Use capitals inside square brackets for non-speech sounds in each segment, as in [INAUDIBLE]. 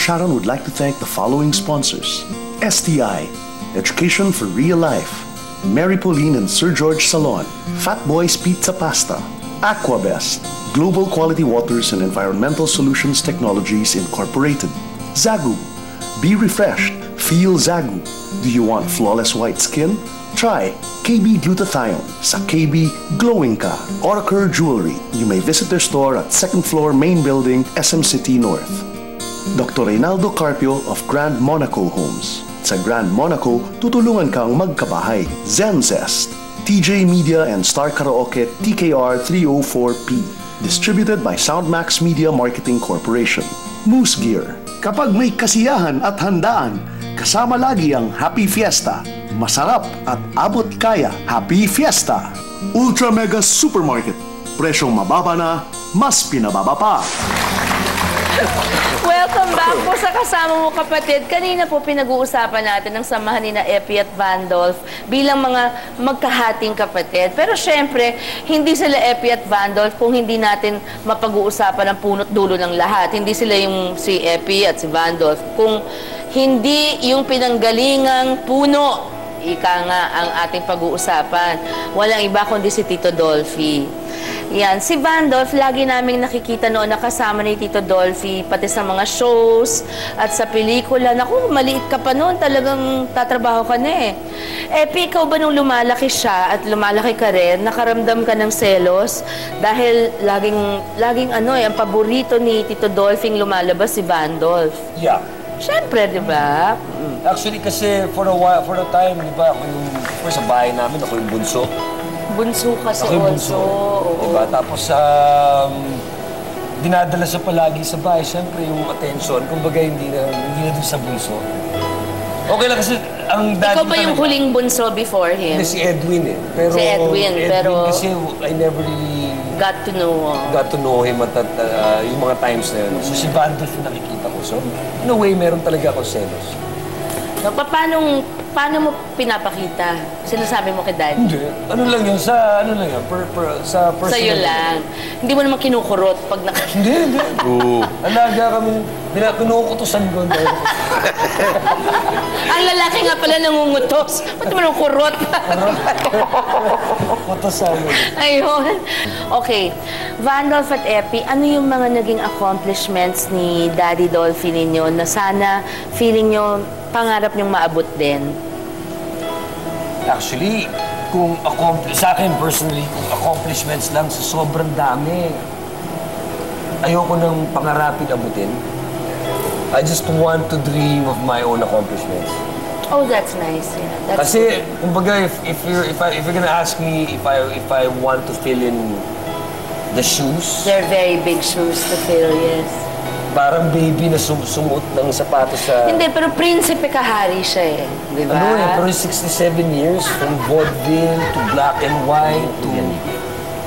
Sharon would like to thank the following sponsors STI, Education for Real Life, Mary Pauline and Sir George Salon, Fat Boys Pizza Pasta, Aquabest, Global Quality Waters and Environmental Solutions Technologies Incorporated, Zagu, Be refreshed, feel Zagu. Do you want flawless white skin? Try KB Glutathione sa KB Glowing Ka. Oracle Jewelry. You may visit their store at second floor main building, SM City North. Dr. Reynaldo Carpio of Grand Monaco Homes. Sa Grand Monaco, tutulungan kang magkabahay. Zenzest. TJ Media and Star Karaoke TKR 304P. Distributed by Soundmax Media Marketing Corporation. Moose Gear. Kapag may kasiyahan at handaan, kasama lagi ang Happy Fiesta. Masarap at abot kaya. Happy Fiesta. Ultra Mega Supermarket. Presyong mababa na, mas pinababa pa. [LAUGHS] Welcome back po sa kasama mo kapatid. Kanina po pinag-uusapan natin ang samahan ni na Epi at Vandolph bilang mga magkahating kapatid. Pero syempre, hindi sila Epi at Vandolph kung hindi natin mapag-uusapan ang punot dulo ng lahat. Hindi sila yung si Epi at si Vandolph. Kung hindi yung pinanggalingang puno, ika nga ang ating pag-uusapan. Walang iba kundi si Tito Dolphy. Yan, si Vandolph, lagi naming nakikita noon nakasama ni Tito Dolphy, pati sa mga shows at sa pelikula. Naku, maliit ka pa noon, talagang tatrabaho ka na eh. Eh, ikaw ba nung lumalaki siya at lumalaki ka rin, nakaramdam ka ng selos? Dahil laging, laging ano eh, ang paborito ni Tito Dolphy lumalabas si Vandolph. Yeah. Siyempre, di ba? Actually, kasi for a while, for a time, di ba, ako yung, first sa bahay namin, ako yung bunso. Bunso kasi Ako yung also. bunso. oo. Diba? Tapos, um, dinadala siya palagi sa bahay. Siyempre, yung attention, kumbaga hindi na, hindi na dun sa bunso. Okay lang kasi ang daddy Ikaw ba yung huling bunso before him? Hindi, si Edwin eh. Pero, Si Edwin, pero- kasi I never really Got to know. uh, got to know him at, at uh, yung mga times na yun. So, si Vandolph nakikita ko. So, in a way, meron talaga ako selos. No, pa- paano, paano mo pinapakita? Sinasabi mo kay daddy? Hindi. Ano lang yun? Sa, ano lang yun? Per, per, sa personal. Sa'yo lang. Hindi mo naman kinukurot pag naka... [LAUGHS] Hindi, hindi. Alaga kami. Bina- Pinukutusan ko. dahil- Ang lalaki nga pala nangungutos. Ba't mo nang kurot? [LAUGHS] Kutusan mo. Ayun. Okay. Vandolph at Epi, ano yung mga naging accomplishments ni Daddy Dolphy ninyo na sana feeling nyo pangarap nyong maabot din? Actually, kung accompli- sa akin personally, kung accomplishments lang sa sobrang dami, ayoko nang pangarapin abutin. I just want to dream of my own accomplishments. Oh, that's nice. Yeah, that's Kasi, kumbaga, if, if, you're, if, I, if you're gonna ask me if I, if I want to fill in the shoes, They're very big shoes to fill, yes. Parang baby na sum sumuot ng sapatos sa... Hindi, pero prinsipe kahari siya eh. Di ba? Ano eh, pero 67 years, from vaudeville to black and white to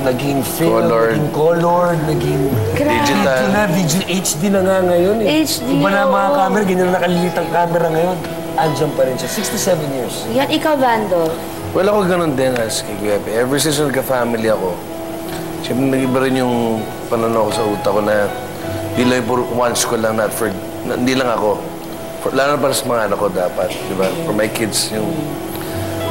naging film, Colored. naging colored, naging Digital. Ito na, digital HD na nga ngayon eh. HD, Iba na ang mga oo. camera, ganyan na nakalilit ang camera ngayon. Andiyan pa rin siya. 67 years. Yan, ikaw, Vando. Well, ako ganun din as kay Kuya Pe. Ever since nagka-family ako, siyempre nag-iba rin yung pananaw ko sa utak ko na hindi lang puro once ko lang, not for, na, hindi lang ako. For, lalo na para sa mga anak ko dapat, di ba? For my kids, yung...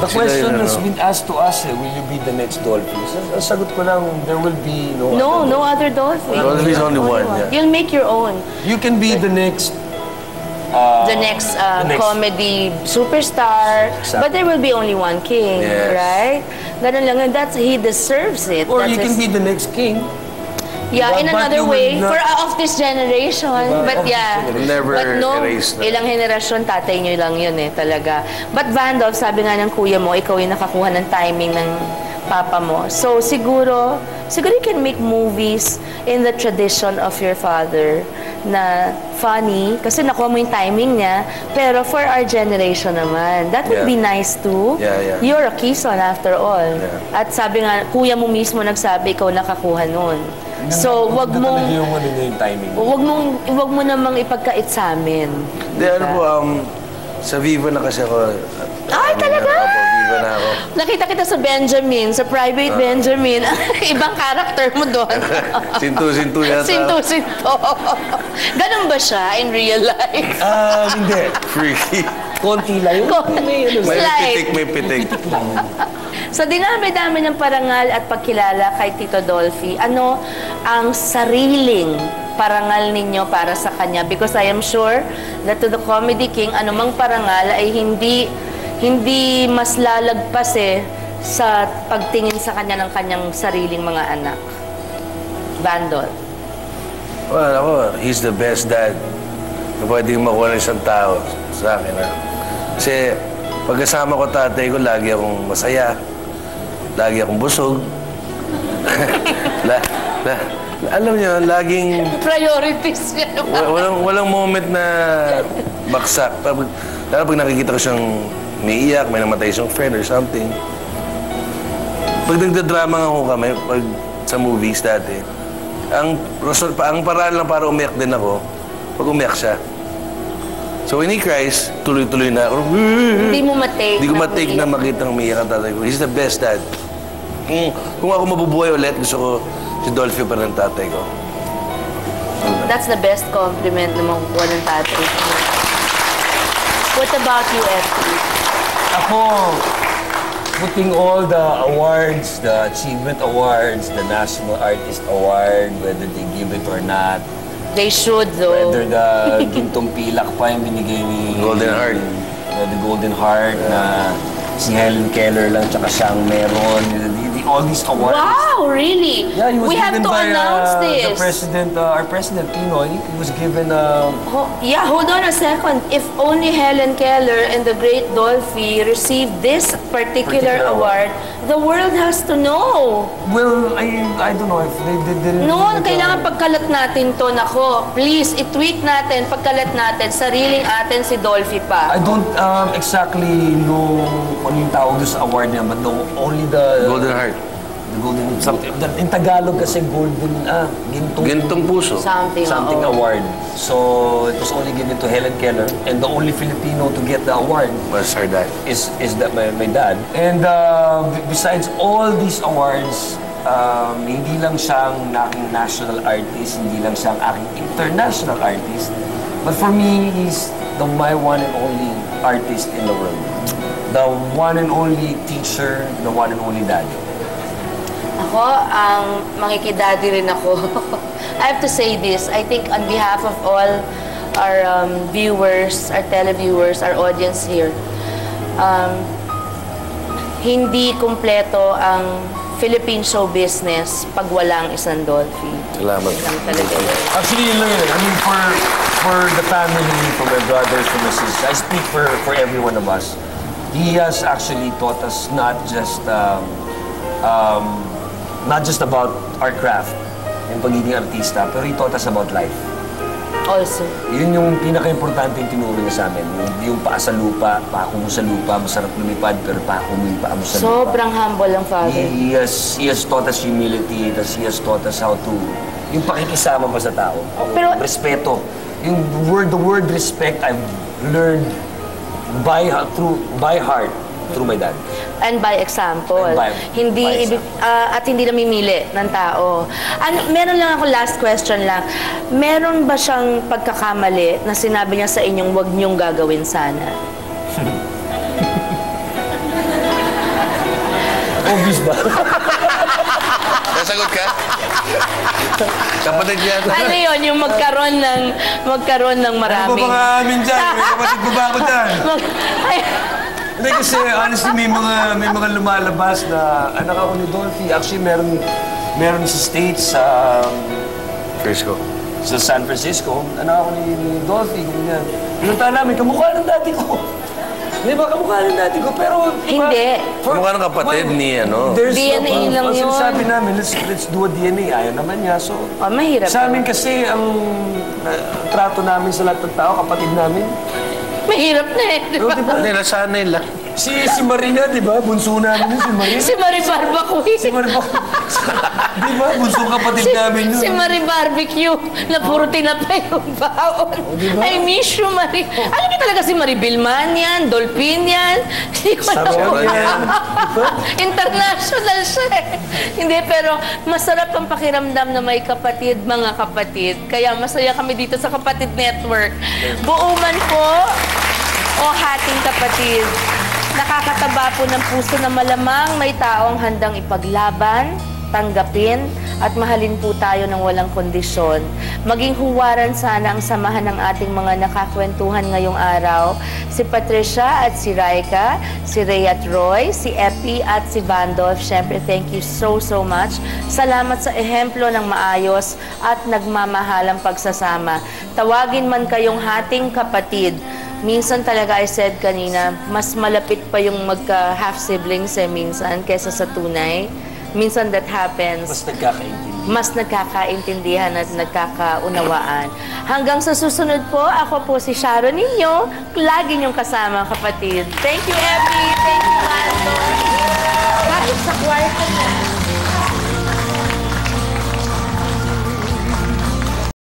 The Sila question yun, has ano. been asked to us, eh, will you be the next Dolphy? So, ang sagot ko lang, there will be no No, other no other Dolphin. Dolphy is only one, yeah. You'll make your own. You can be the next the next, uh, the next- comedy superstar. Exactly. But there will be only one king, Yes. right? Ganun lang. And that's, he deserves it. Or That's you can his- be the next king. Yeah, But- in but another you will way, not- for uh, of this generation. But Of this yeah, generation. Never but no, erase ilang henerasyon, tatay nyo lang yun eh, talaga. But Vandolph, sabi nga ng kuya mo, ikaw yung nakakuha ng timing ng papa mo. So siguro, siguro you can make movies in the tradition of your father na funny, kasi nakuha mo yung timing niya, pero for our generation naman, that would Yeah. be nice too. Yeah, yeah. You're a Quezon after all. Yeah. At sabi nga, kuya mo mismo nagsabi, ikaw nakakuha nun. So, wag mong... talaga yung, ano, yung timing. Huwag mong, huwag mo namang ipagkait sa amin. Hindi, ano po, um, sa Viva na kasi ako. Ay, ano, talaga? Viva na ako. Nakita kita sa Benjamin, sa Private Benjamin. [LAUGHS] Ibang character mo doon. [LAUGHS] Sintu-sintu yata. Sinto-sinto. [LAUGHS] Ganun ba siya in real life? Ah, hindi. Freaky. Konti lang. Konti. may ano May pitik, may pitik. Sa dinami-dami ng parangal at pagkilala kay Tito Dolphy, ano ang sariling parangal ninyo para sa kanya? Because I am sure that to the Comedy King, anumang parangal ay hindi hindi mas lalagpas eh sa pagtingin sa kanya ng kanyang sariling mga anak. Vandal. Well, ako, he's the best dad na pwedeng makuha ng isang tao sa akin. Ha? Kasi pagkasama ko tatay ko, lagi akong masaya. Lagi akong busog. [LAUGHS] la, la, alam niyo, laging Priorities niya. wa- walang, walang moment na baksak. Pag, lalo pag nakikita ko siyang umiiyak, may namatay siyang friend or something. Pag nagdadrama nga ho kami, pag sa movies dati, ang, pa, ang paraan lang para umiyak din ako, pag umiyak siya. So when he cries, tuloy-tuloy na ako. Hindi mo matake. Hindi ko umiiyak. na makita ng umiiyak ang tatay ko. He's the best dad. Kung, kung ako mabubuhay ulit, gusto ko si Dolphy pa ng tatay ko. That's the best compliment na makukuha ng tatay. What about you, FT? Ako, putting all the awards, the achievement awards, the National Artist Award, whether they give it or not, They should, though. whether the gintong pilak pa yung binigay ni... Golden Heart. Uh, the Golden Heart na si Helen Keller lang tsaka siyang meron. The- the- all these awards. Wow, really? Yeah, he was we have to by, announce uh, this. The president, uh, our president, Pinoy, he was given uh, Ho- yeah, hold on a second. If only Helen Keller and the great Dolphy received this particular Particular award, the world has to know. Well, I I don't know if they, they didn't. Noon, kailangan uh, pagkalat natin to. Nako, please, i-tweet natin, pagkalat natin, sariling atin si Dolphy pa. I don't um, exactly know kung ano yung tawag sa award niya, but the, only the... Golden Heart. The golden... Something, the, in Tagalog kasi golden... Ah, gintong... Gintong puso. Something, something oo. award. So, it was only given to Helen Keller. And the only Filipino to get the award Was her dad. is is that my, my dad. And uh, besides all these awards, um, hindi lang siyang aking national artist, hindi lang siyang aking international artist, but for me, he's the my one and only artist in the world. The one and only teacher, the one and only dad. Ako, ang makikidadi rin ako. [LAUGHS] I have to say this. I think on behalf of all our um, viewers, our televiewers, our audience here, um, hindi kumpleto ang Philippine show business pag walang isang Dolphy. Salamat. Actually, yun lang yun. I mean, for for the family, for my brothers, for my sisters, I speak for for every one of us. He has actually taught us not just um, um, not just about our craft, yung pagiging artista, pero he taught us about life. Also. Yun yung pinaka-importante yung tinuro niya sa amin. Yung, yung paa sa lupa, pako mo sa lupa, masarap lumipad, pero pako mo yung paa mo sa lupa. Sobrang humble ang father. He, he has he has taught us humility, tas he has taught us how to yung pakikisama ba sa tao. pero- respeto. Yung word the word respect I've learned by through by heart through my dad. And by example. And by- hindi by ibig, ah, at hindi namimili ng tao. Ano, meron lang ako last question lang. Meron ba siyang pagkakamali na sinabi niya sa inyong wag niyong gagawin sana? [LAUGHS] Obvious ba? Nasagot ka? Kapatid niya. ano yun, yung magkaroon ng magkaroon ng maraming... amin dyan? May kapatid ko ba ako dyan? [LAUGHS] Mag- Ay, Hindi kasi honestly may mga may mga lumalabas na anak ako ni Dolphy. Actually meron meron sa States sa Frisco. sa San Francisco. Anak ako ni, ni Dolphy, ganyan. Pinunta namin, kamukha ng dati ko. Di ba, kamukha ng dati ko, pero... Hindi. Kamukha ng kapatid ni, ano? There's DNA lang ang yun. sinasabi namin, let's, let's do a DNA. Ayaw naman niya. So, oh, mahirap. sa amin kasi, ang uh, trato namin sa lahat ng tao, kapatid namin. Mahirap na eh. di ba? Hindi, nasanay lang. Si, si Marina, di ba? Bunso namin yun, si Marina. Si Maribar Bacuy. Si Marina. [LAUGHS] Di ba? Bunso kapatid Si, namin yun. si Marie Barbecue na puro tinapay yung baon. I miss you, Marie. Alam niyo talaga si Marie Bilman yan, Dolphin yan. [LAUGHS] Hindi ko alam. International siya eh. Hindi, pero masarap ang pakiramdam na may kapatid, mga kapatid. Kaya masaya kami dito sa Kapatid Network. Buo man po o hating kapatid. Nakakataba po ng puso na malamang may taong handang ipaglaban, tanggapin, at mahalin po tayo ng walang kondisyon. Maging huwaran sana ang samahan ng ating mga nakakwentuhan ngayong araw. Si Patricia at si Raika, si Ray at Roy, si Epi at si Vandolph. Siyempre, thank you so, so much. Salamat sa ehemplo ng maayos at nagmamahalang pagsasama. Tawagin man kayong hating kapatid, Minsan talaga, I said kanina, mas malapit pa yung magka-half-siblings eh minsan kesa sa tunay. Minsan that happens. Mas nagkakaintindi. Mas nagkakaintindihan at nagkakaunawaan. Hanggang sa susunod po, ako po si Sharon ninyo. Lagi niyong kasama, kapatid. Thank you, Abby. Thank you, Lando. Kahit sa kwarto niya.